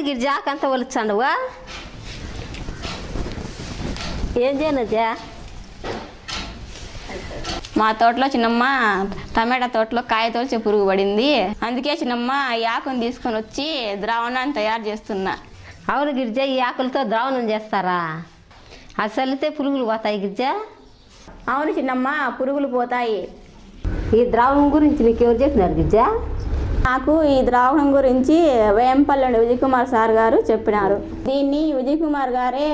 ఏంది గిరిజా కంత ఒలుచండువా? ఏం చేయనజా మా తోటలో చిన్నమ్మ టమాటా తోటలో కాయ తోల్చే పురుగు పడింది. అందుకే చిన్నమ్మ ఈ ఆకుని తీసుకొని వచ్చి ద్రావణాన్ని తయారు చేస్తున్నా. అవును గిరిజా ఈ ఆకులతో ద్రావణం చేస్తారా? అది చల్లితే పురుగులు పోతాయి గిరిజా? అవును చిన్నమ్మ పురుగులు పోతాయి. ఈ ద్రావణం గురించి నీకు ఎవరు చెప్పినారు గిరిజా? నాకు ఈ ద్రావణం గురించి వేంపల్లి విజయ్ కుమార్ సార్ గారు చెప్పినారు. దీన్ని విజయ్ కుమార్ గారే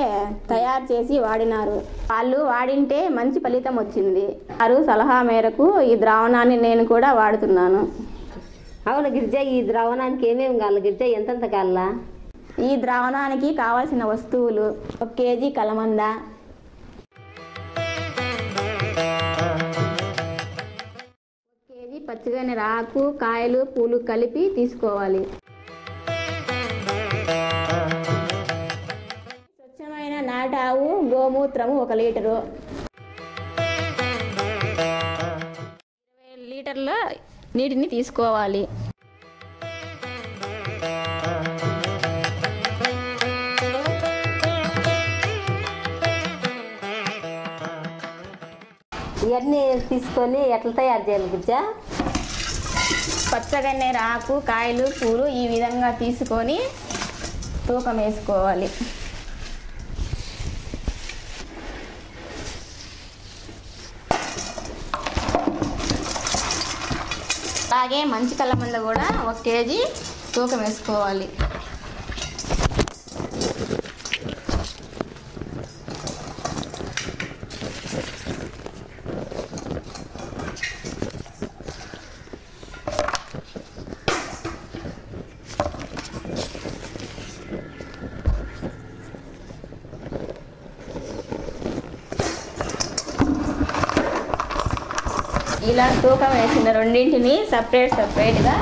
తయారు చేసి వాడినారు. వాళ్ళు వాడింటే మంచి ఫలితం వచ్చింది. వారు సలహా మేరకు ఈ ద్రావణాన్ని నేను కూడా వాడుతున్నాను. అవును గిరిజా ఈ ద్రావణానికి ఏమేమి కావాలి గిరిజా? ఎంతెంత కావాలా? ఈ ద్రావణానికి కావాల్సిన వస్తువులు ఒక కేజీ కలమంద పచ్చగాని రాకు కాయలు పూలు కలిపి తీసుకోవాలి. స్వచ్ఛమైన నాటావు గోమూత్రము ఒక లీటరు. ఇరవై లీటర్ల నీటిని తీసుకోవాలి. ఇవన్నీ తీసుకొని ఎట్లా తయారు చేయాలి గుజ్జా పచ్చగన్నేరు ఆకు కాయలు పూలు ఈ విధంగా తీసుకొని తూకం వేసుకోవాలి. అలాగే మంచి కళ్ళమంద కూడా ఒక కేజీ తూకం వేసుకోవాలి. ఇలా తూకం వేసిన రెండింటిని సపరేట్ సపరేట్గా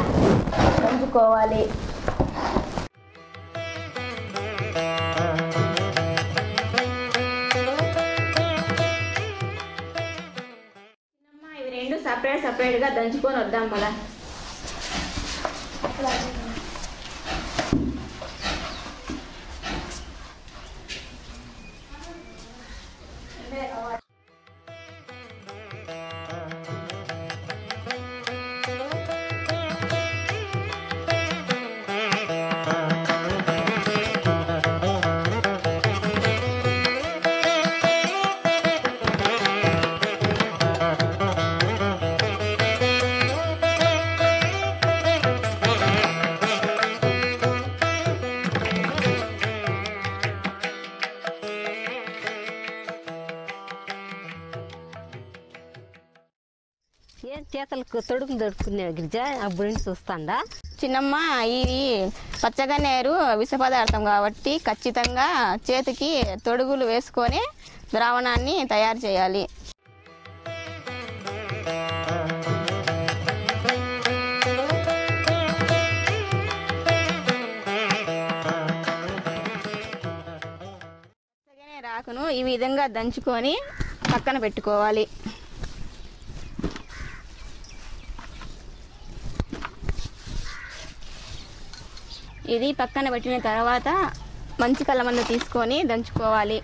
పంచుకోవాలి ఇవి రెండు సపరేట్ సపరేట్గా దంచుకొని వద్దాం మళ్ళా. చేతలకు తొడుగులు దొరుకుతున్నావు గిరిజా అప్పుడు నుంచి చూస్తాండా చిన్నమ్మ ఇది పచ్చగన్నేరు విష పదార్థం కాబట్టి ఖచ్చితంగా చేతికి తొడుగులు వేసుకొని ద్రావణాన్ని తయారు చేయాలి. రాకును ఈ విధంగా దంచుకొని పక్కన పెట్టుకోవాలి. ఇది పక్కన పెట్టిన తర్వాత మంచి కలమంద తీసుకొని దంచుకోవాలి.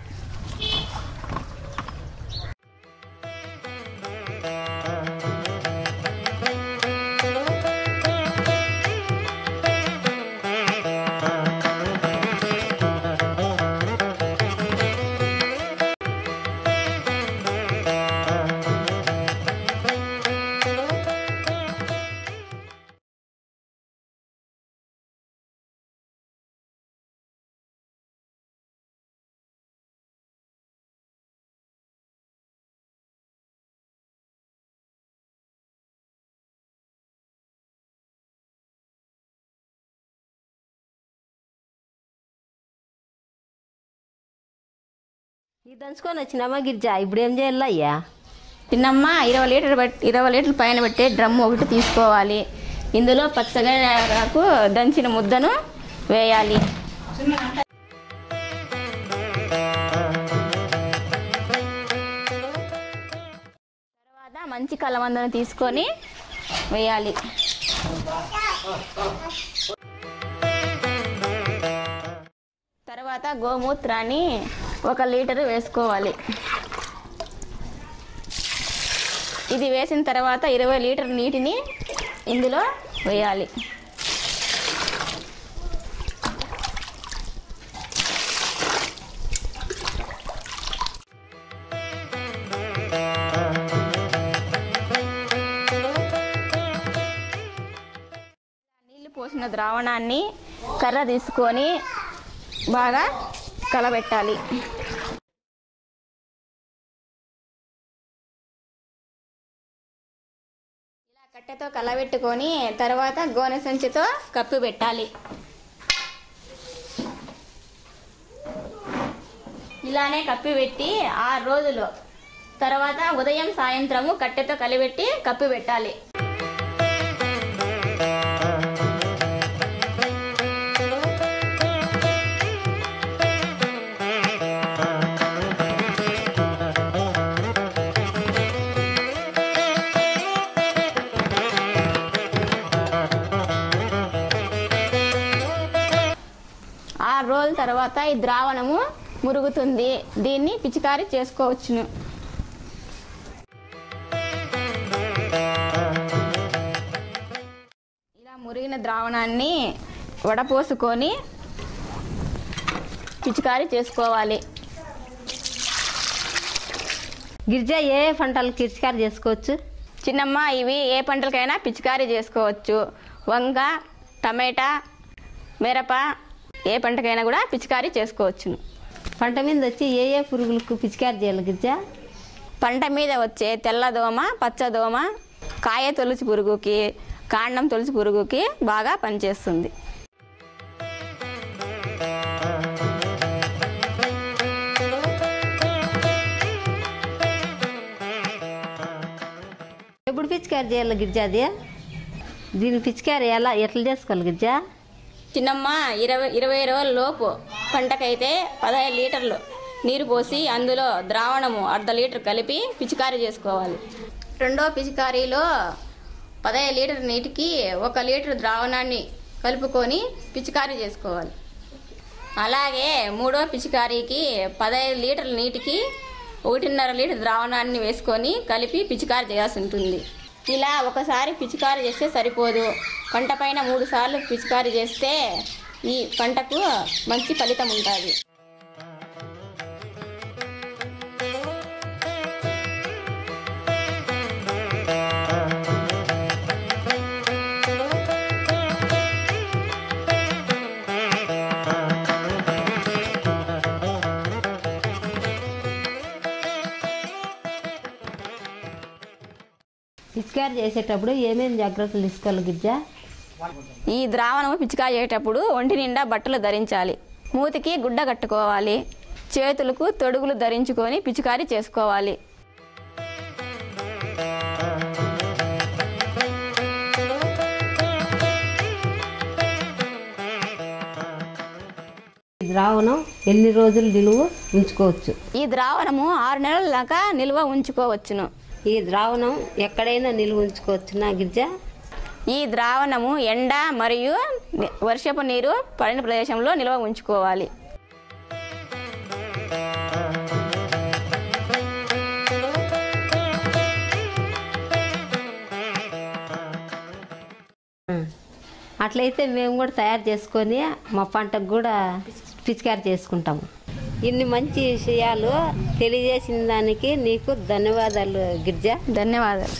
ఈ దంచుకొని వచ్చినామా గిరిజా? ఇప్పుడు ఏం చేయాలి అయ్యా? చిన్నమ్మ ఇరవై లీటర్ బట్టి ఇరవై లీటర్ల పైన పెట్టే డ్రమ్ ఒకటి తీసుకోవాలి. ఇందులో పచ్చగా దంచిన ముద్దను వేయాలి. తర్వాత మంచి కలమందను తీసుకొని వేయాలి. తర్వాత గోమూత్రాన్ని ఒక లీటర్ వేసుకోవాలి. ఇది వేసిన తర్వాత ఇరవై లీటర్ నీటిని ఇందులో వేయాలి. నీళ్ళు పోసిన ద్రావణాన్ని కర్ర తీసుకొని బాగా కలబెట్టాలి. ఇలా కట్టెతో కలబెట్టుకొని తర్వాత గోనె సంచితో కప్పి పెట్టాలి. ఇలానే కప్పి పెట్టి ఆరు రోజులు. తర్వాత ఉదయం సాయంత్రము కట్టెతో కలిపెట్టి కప్పి ఈ ద్రావణము మురుగుతుంది. దీన్ని పిచికారీ చేసుకోవచ్చును. ఇలా మురిగిన ద్రావణాన్ని వడపోసుకొని పిచికారీ చేసుకోవాలి. గిరిజ ఏ పంటలు కిరిచికారు చేసుకోవచ్చు? చిన్నమ్మ ఇవి ఏ పంటలకైనా పిచికారీ చేసుకోవచ్చు. వంగ టమాటా మిరప ఏ పంటకైనా కూడా పిచికారీ చేసుకోవచ్చును. పంట మీద వచ్చి ఏ ఏ పురుగులకు పిచికారీ చేయాలి గిజ్జా పంట మీద వచ్చే తెల్లదోమ పచ్చదోమ కాయ తొలుచు పురుగుకి కాండం తొలుచు పురుగుకి బాగా పనిచేస్తుంది. ఎప్పుడు పిచికారీ చేయాలి గిరిజ అది? దీని పిచికారీ ఎలా ఎట్లా చేసుకోవాలి గిరిజ? చిన్నమ్మ ఇరవై ఇరవై రోజుల లోపు పంటకైతే పదహైదు లీటర్లు నీరు పోసి అందులో ద్రావణము అర్ధ లీటర్ కలిపి పిచికారీ చేసుకోవాలి. రెండో పిచికారీలో పదహైదు లీటర్ నీటికి ఒక లీటర్ ద్రావణాన్ని కలుపుకొని పిచికారీ చేసుకోవాలి. అలాగే మూడో పిచికారీకి పదహైదు లీటర్ల నీటికి ఒకటిన్నర లీటర్ ద్రావణాన్ని వేసుకొని కలిపి పిచికారీ చేయాల్సి ఉంటుంది. ఇలా ఒకసారి పిచికారీ చేస్తే సరిపోదు. పంట పైన మూడు సార్లు పిచికారీ చేస్తే ఈ పంటకు మంచి ఫలితం ఉంటుంది. పిచికారు చేసేటప్పుడు ఏమేమి జాగ్రత్తలు తీసుకోవాలి గిరిజ? ఈ ద్రావణము పిచికారీ చేసేటప్పుడు ఒంటి నిండా బట్టలు ధరించాలి. మూతికి గుడ్డ కట్టుకోవాలి. చేతులకు తొడుగులు ధరించుకొని పిచికారీ చేసుకోవాలి. ద్రావణం ఎన్ని రోజులు నిలువ ఉంచుకోవచ్చు? ఈ ద్రావణము ఆరు నెలల దాకా నిల్వ ఉంచుకోవచ్చును. ఈ ద్రావణం ఎక్కడైనా నిలువ ఉంచుకోవచ్చునా గిరిజ? ఈ ద్రావణము ఎండ మరియు ని- వర్షపు నీరు పడిన ప్రదేశంలో నిల్వ ఉంచుకోవాలి. అట్లయితే మేము కూడా తయారు చేసుకొని మా పంటకు కూడా పిచికారి చేసుకుంటాము. ఇన్ని మంచి విషయాలు తెలియజేసిన దానికి నీకు ధన్యవాదాలు గిరిజ ధన్యవాదాలు.